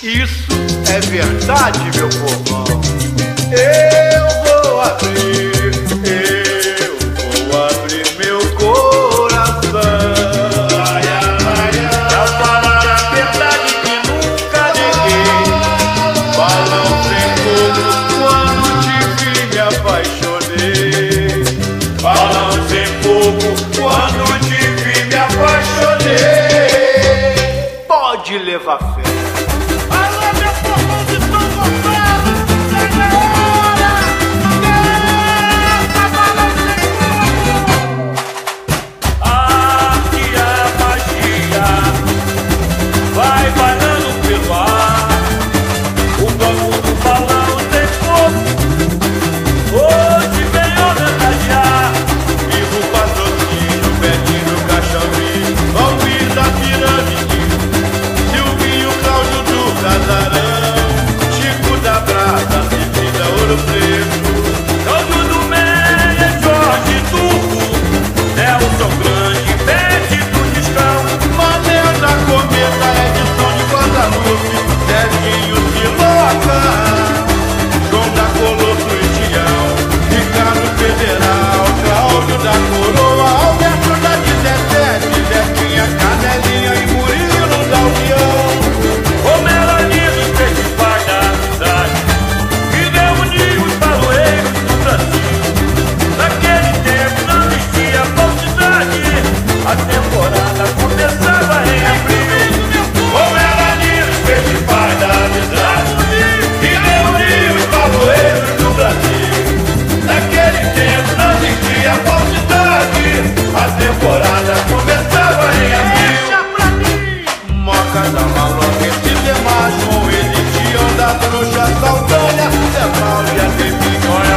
Isso é verdade, meu povão. Eu vou abrir, eu vou abrir meu coração. Pra falar a verdade que nunca neguei. Balão sem fogo, quando te vi me apaixonei. Balão sem fogo, quando te vi me apaixonei. Pode levar fé. a Saldanha, é Zé Paulo e a Tempinhonha.